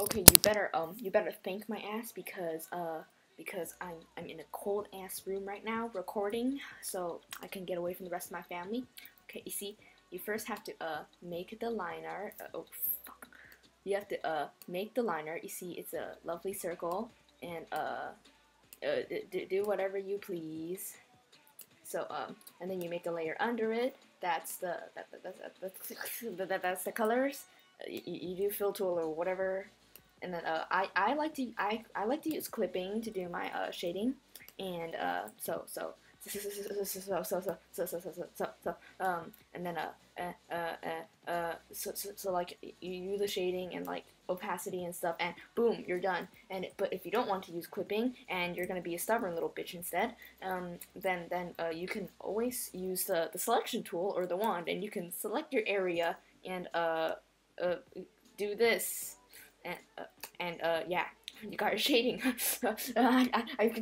Okay, you better um you better thank my ass because uh because I'm I'm in a cold ass room right now recording so I can get away from the rest of my family. Okay, you see, you first have to uh make the liner. Uh, oh fuck. You have to uh make the liner. You see, it's a lovely circle and uh, uh do, whatever you please. So um and then you make a layer under it. That's the that, that, that, that, that, that's the colors. Uh, you, you do fill tool or whatever and then uh, I, I like to I, I like to use clipping to do my uh, shading and uh, so so so so so so so so so so so um and then uh uh uh uh so so, so like you use the shading and like opacity and stuff and boom you're done and but if you don't want to use clipping and you're gonna be a stubborn little bitch instead um then then uh, you can always use the the selection tool or the wand and you can select your area and uh uh do this and uh, and uh, yeah, you got your shading. I